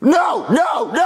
No, no, no!